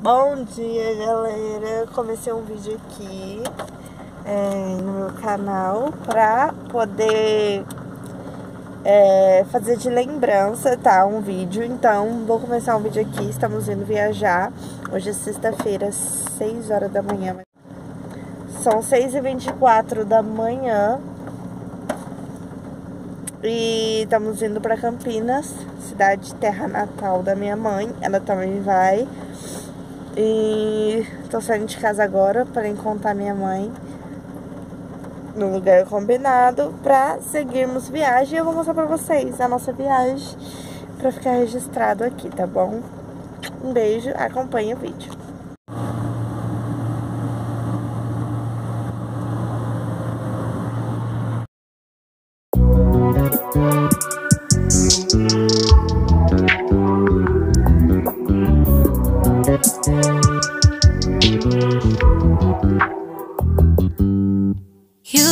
Bom dia, galera. Comecei um vídeo aqui é, no meu canal pra poder é, fazer de lembrança, tá? Um vídeo. Então, vou começar um vídeo aqui. Estamos indo viajar. Hoje é sexta-feira, 6 horas da manhã. São 6h24 da manhã. E estamos indo para Campinas, cidade terra natal da minha mãe. Ela também vai. E tô saindo de casa agora para encontrar minha mãe no lugar combinado para seguirmos viagem. Eu vou mostrar para vocês a nossa viagem para ficar registrado aqui, tá bom? Um beijo, acompanhe o vídeo.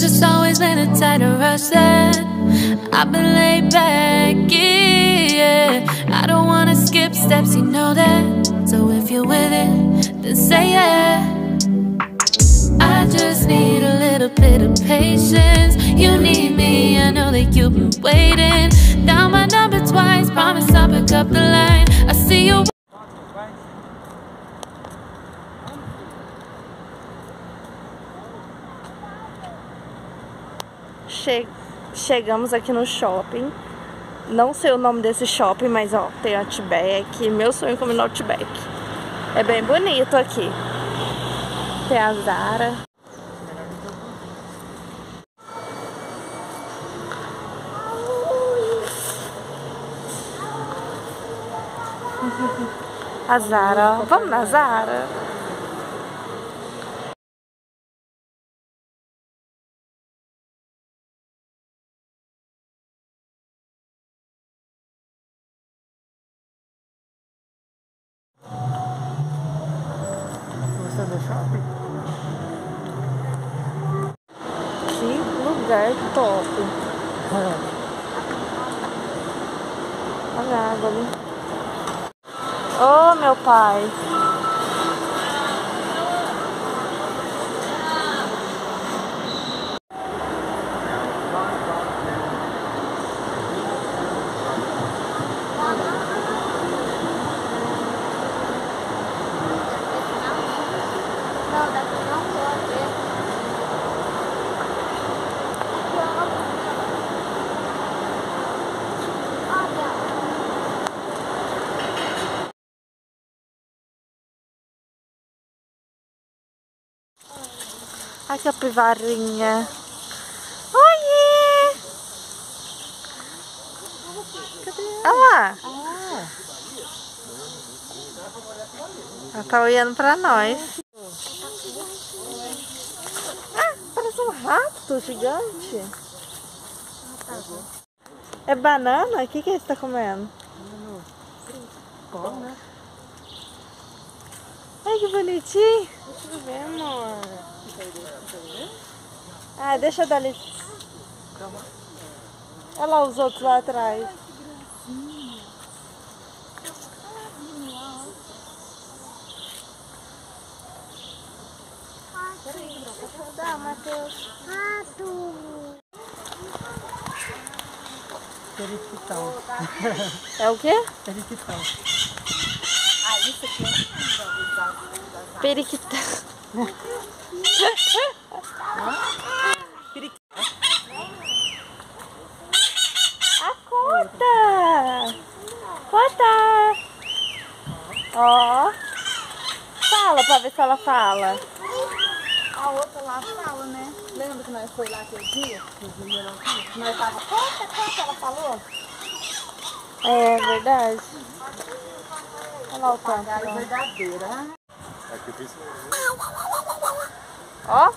Just always been a tight rush that I've been laid back, yeah. I don't wanna skip steps, you know that. So if you're with it, then say yeah. I just need a little bit of patience. You need me, I know that you've been waiting. Down my number twice, promise I'll pick up the line. I see you. Che chegamos aqui no shopping. Não sei o nome desse shopping, mas ó, tem Outback. Meu sonho é comer no Outback. É bem bonito aqui. Tem a Zara. A Zara. Vamos na Zara? Do shopping? Que lugar top. Olha a água ali. Ô, meu pai. A capivarinha. Oiê! Olha lá. Ela tá olhando pra nós. Ah, parece um rato gigante. É banana? O que, que você tá comendo? Né? Ai, que bonitinho. Eu ver, amor. Ah, deixa eu dar ali. Olha lá os outros lá atrás. dá, Matheus. Rato. Periquitão. É o quê? Periquitão. Periquitão. A cota! Cota! Ó. Fala pra ver se ela fala. A outra lá fala, né? Lembra que nós foi lá aquele dia? Nós tava, conta, conta, ela falou? É verdade. Olha lá o tanto. É ó. verdadeira. Ó,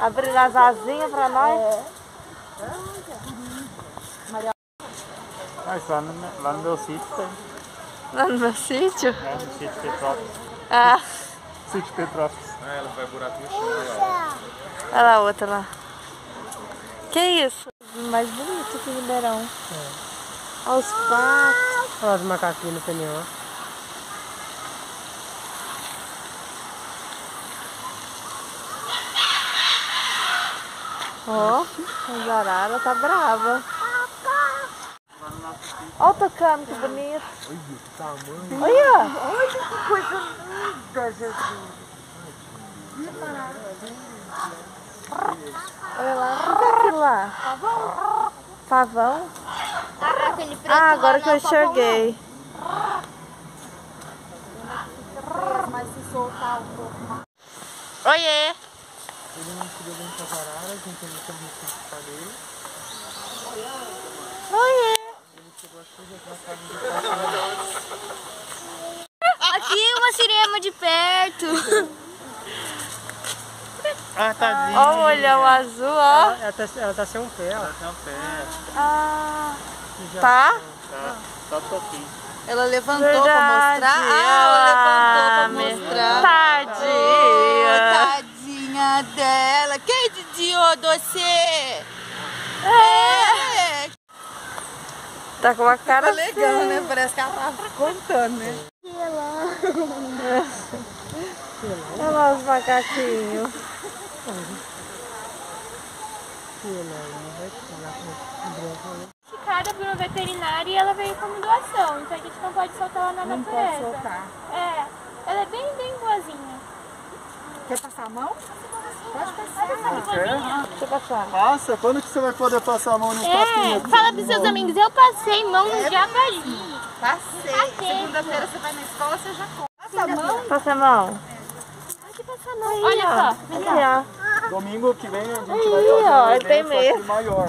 abrindo as asinhas pra nós. Mas lá no, lá no meu sítio tem. Lá no meu sítio. Né? No sítio Petrópolis. Ah, Sítio Petrópolis. Ah, ela faz buraco no chão olha lá a outra lá. Que isso? Mais bonito que Ribeirão. Olha os patos. Olha os macaquinhos no pneu, Ó, a Zarara tá brava. Ó o tucano, que bonito. Olha que tamanho. Olha. Olha que coisa linda, Jesus. Olha lá, o que é aquilo lá? Pavão. Pavão? Ah, aquele preto Ah, agora que eu enxerguei. Mas se soltar um pouco mais. Oiê! Ele não queria bem com as araras, a gente tinha visto pra dele. Oiê! Aqui uma sirema de perto. Ah, tadinha. Ó o olhão azul, ó. Ela tá, ela tá sem um pé, ó. Ela tem um pé. Ah, tá? Tá, só toquinho. Ela levantou Verdade. pra mostrar. Ah, ela levantou pra mostrar. Tadinha. Tadinha dela. Quem didiou você? É. Tá com uma cara Tá legal, feia. né? Parece que ela tava contando, né? Olha lá os macaquinhos. Por uma veterinária e ela veio como doação, então a gente não pode soltar ela na Não natureza. pode soltar. É, ela é bem, bem boazinha. Quer passar a mão? Pode Deixa eu passar. Nossa, quando que você vai poder passar a mão no É, fala pros seus amigos, eu passei mão no javali. Passei. Passei. Segunda-feira você vai na escola, você já come. Passa a mão. Passa a mão. Passar. Olha só, ó. Domingo que vem a gente vai Ih, fazer ó, um tem evento aqui medo. maior.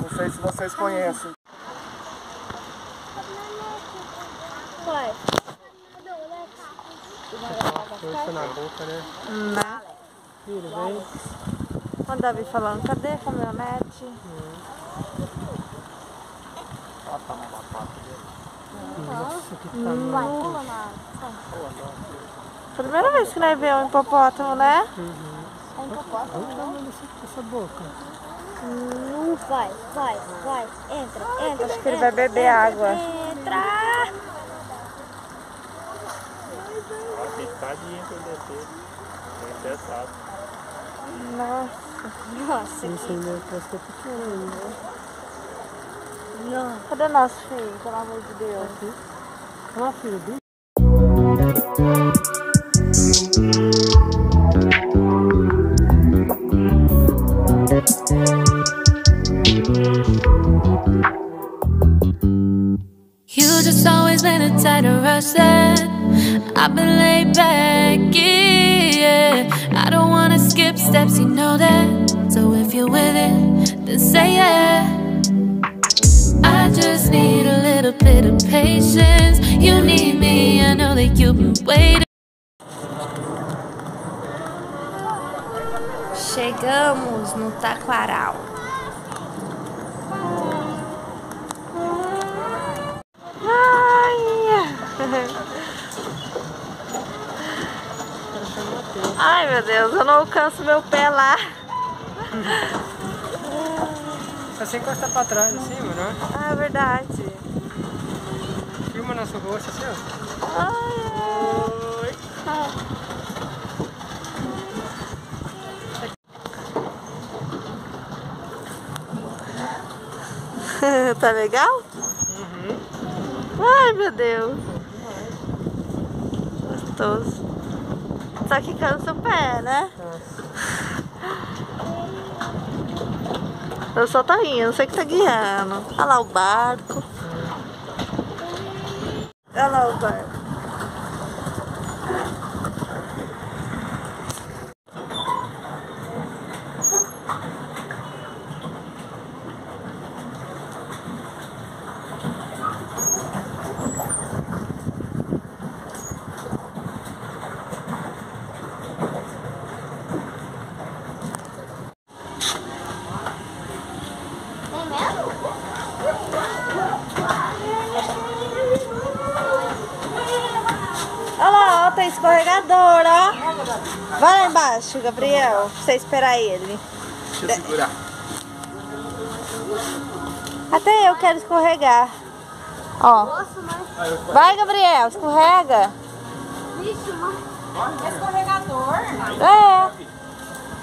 Não sei se vocês conhecem. Vai. Força na boca, né? Né? Filho, vem. O Davi falando, cadê a caminhonete? Nossa, que tamanho. Primeira vez que nós vemos um hipopótamo, né? Essa boca. Vai, vai, vai. Entra, entra. Acho que ele vai beber água. Entra. Tadinha que ele descer. Bem pesado. Nossa. Nossa, parece que é pequeno ainda. Cadê nosso filho, pelo amor de Deus? Ah, filho, bicho. You just always been a tighter rush I've been laid back, steps, you know that. So if you're with it, then say yeah. I just need a little bit of patience. You need me, I know that you've been waiting. Chegamos no Taquaral. Ai! Ai, meu Deus, eu não alcanço meu pé lá. Só sem encostar pra trás assim, mano. Ah, é verdade. Filma nosso rosto assim, ó. Ai, ai. tá legal? Ai, meu Deus. Gostoso. Só que cansa o pé, né? Eu só tá indo, você que tá guiando. Olha lá o barco. Olha lá o barco. Olha lá, ó, tem escorregador, ó. Vai lá embaixo, Gabriel, pra você esperar ele. Deixa eu segurar. Até eu quero escorregar. Ó. Vai, Gabriel, escorrega. Escorregador. É.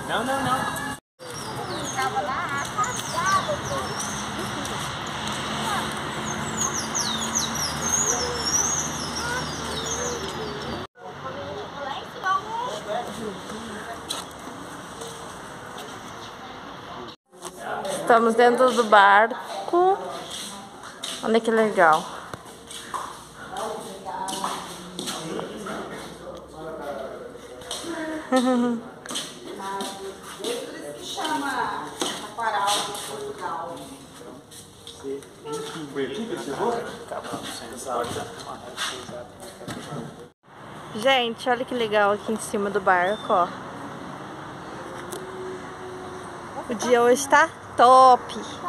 Não, não, não. Estamos dentro do barco. Olha que legal. Gente, olha que legal aqui em cima do barco, ó. O dia hoje tá top.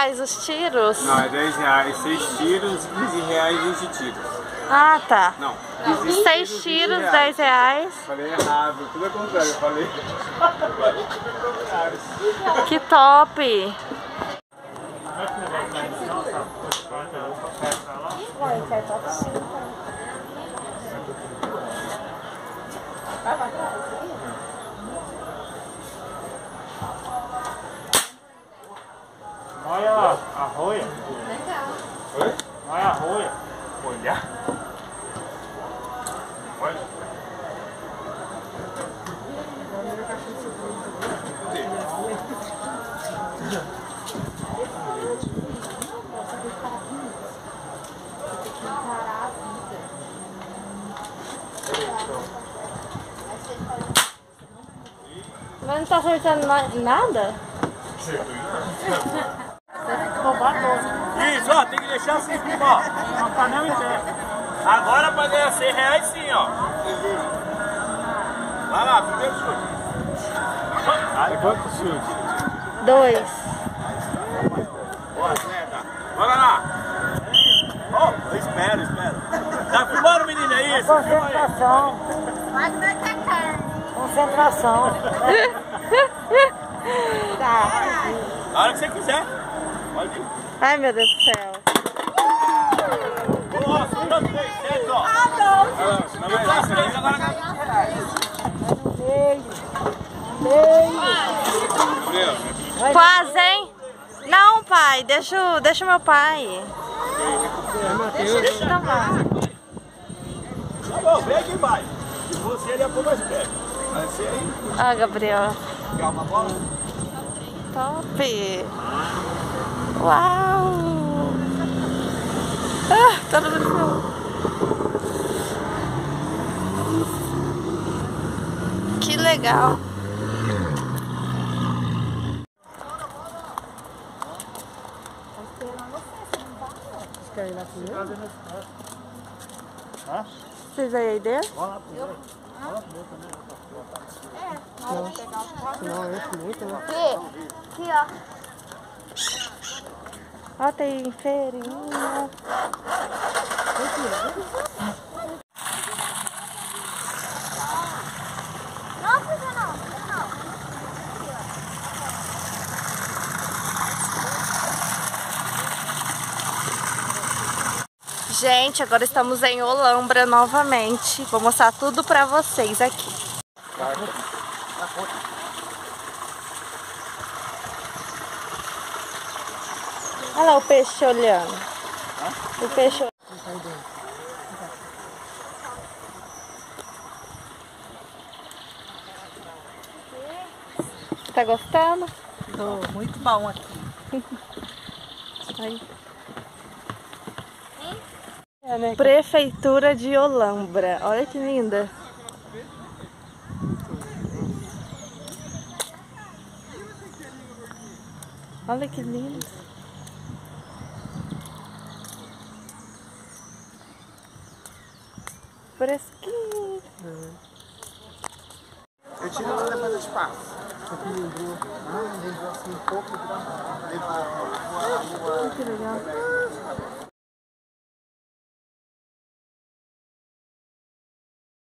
Reais os tiros? Não, é 10 reais, 6 tiros, 15 reais, 20 tiros. Ah, tá. Não, 15 6 20 tiros, reais. 10 reais. Falei errado, tudo ao contrário, eu falei. tudo ao contrário. Que top! Olha a arroia. Oi? Olha a arroia. Olhar. Olha. Mas não tá acertando na- nada? Isso, ó, tem que deixar assim, ó. Uma panela inteira. Agora pra ganhar 100 reais sim, ó. Vai lá, primeiro chute. Aí quanto chute? Dois. Boa, acerta. Bora lá. Eu espero, espero. Tá filmando, menino, é isso? Aí. Pode é carne. Concentração. Na hora que você quiser. Ai, meu Deus do céu. Ó, sobrou três, certo, ó. Ah, não. Três, agora Quase, hein? Não, pai. Deixa, deixa meu pai. Tá bom. Tá bom, vem aqui. Se você ele é por mais perto. Ah, Gabriel. Uma bola? Top. Uau. Ah, legal. Você quer ir lá primeiro? Vocês aí aí dentro? Não, é muito, né? Aqui, ó. Ó, tem feirinha. Gente, agora estamos em Olambra novamente. Vou mostrar tudo pra vocês aqui. Olha lá o peixe olhando. O peixe Tá gostando? Tô muito bom aqui. Aí. Prefeitura de Olambra. Olha que linda. Olha que lindo. Fresquinho. Eu tiro ela depois do espaço. Aqui lembrou. Ah, lembrou assim um pouco da. Que legal.